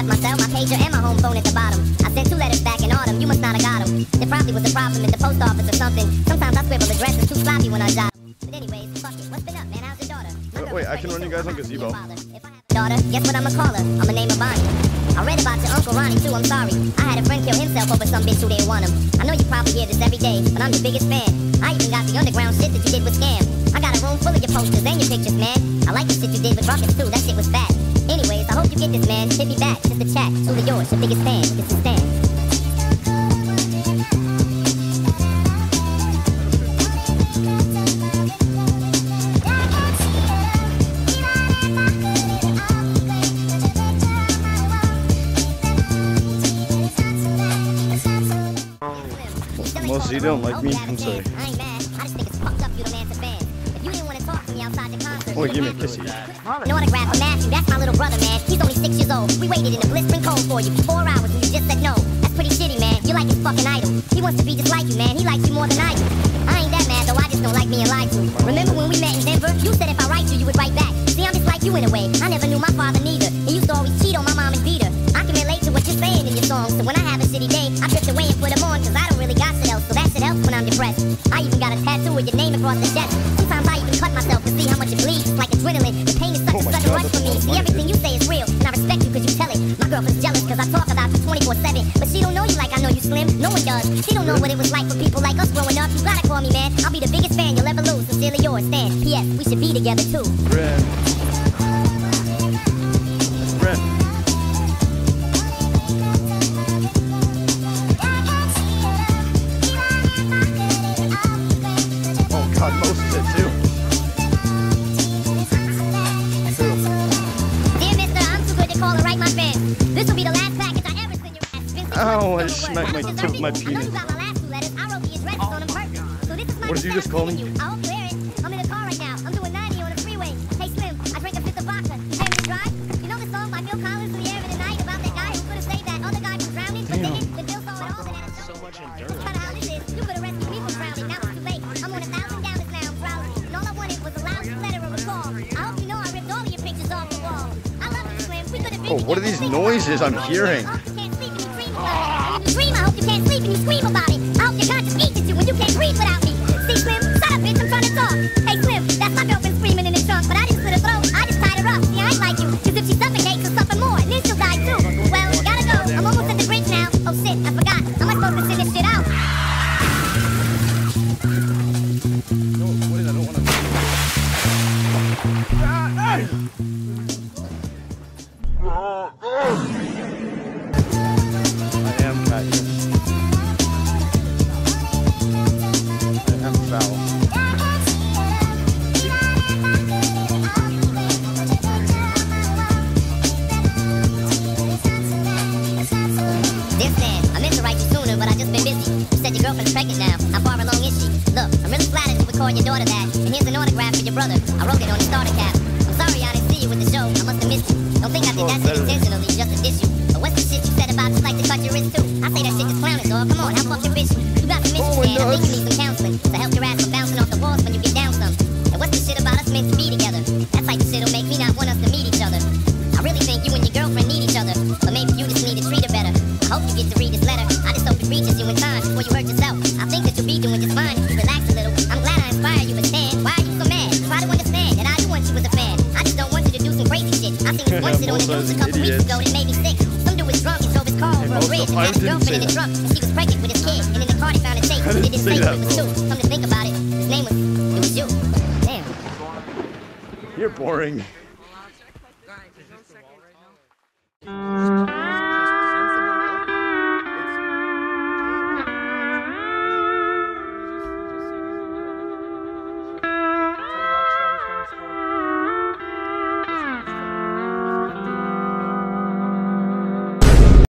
left my cell, my pager, and my home phone at the bottom. I sent two letters back in autumn, you must not have got them. There probably was a problem at the post office or something. Sometimes I scribble addresses too sloppy when I jot. But anyways, fuck it. What's been up, man? How's your daughter? My Wait, I can run you guys on. Gazebo. If I have a daughter, guess what I'ma call her? I'ma name her Bonnie. I read about your Uncle Ronnie too, I'm sorry. I had a friend kill himself over some bitch who didn't want him. I know you probably hear this every day, but I'm your biggest fan. I even got the underground shit that you did with Skam. I got a room full of your posters and your pictures, man. I like the shit you did with Rawkus too, that shit was fat. Anyways, I hope you get this, man. Hit me back, just a chat. Truly yours, your biggest fan. This is Stan. Most you don't like me, I'm sorry. Boy, give me autograph for Matthew, that's my little brother, man. He's only six years old. We waited in the blistering cold for you. Four hours and you just said no. That's pretty shitty, man. You're like his fucking idol. He wants to be just like you, man. He likes you more than I do. I ain't that mad, though. I just don't like being lied to. Remember when we met in Denver? You said if I write you, you would write back. See, I'm just like you in a way. I never knew my father neither. He used to always cheat on my mom and beat her. I can relate to what you're saying in your songs. So when I have a shitty day, I drift away and put them on, cause I don't really got shit else. So that shit helps when I'm depressed. I even got a tattoo with your name across the chest. Sometimes cut myself to see how much it bleeds. Like adrenaline. The pain is such Oh a my sudden rush for me. See, everything you say is real, and I respect you cause you tell it. My girlfriend's jealous cause I talk about you 24-7. But she don't know you like I know you slim. No one does. She don't know what it was like for people like us growing up. You gotta call me, man. I'll be the biggest fan you'll ever lose. Sincerely yours, Stan. P.S. We should be together too. Ren. Pictures off the wall. I love you, Slim. We could have oh, been Oh, what are these noises I'm hearing? Dream, I hope you can't sleep and you scream about it. I hope your conscience eats flattered you would call your daughter that. And here's an autograph for your brother. I wrote it on the starter cap. I'm sorry I didn't see you with the show. I must have missed you. Don't think I did that shit intentionally just diss you. But what's the shit you said about you like to cut your wrist too? I say that shit just clowning, dog. Come on, how fuck your bitch? You got permission, Oh, my Stan. I think you need some counseling to help your ass from bouncing off the walls when you get down some. Kid. And in the car they found a tape. I It didn't didn't say say who that, it was bro. to. Come to think about it, his name was, it was you. Damn. You're boring.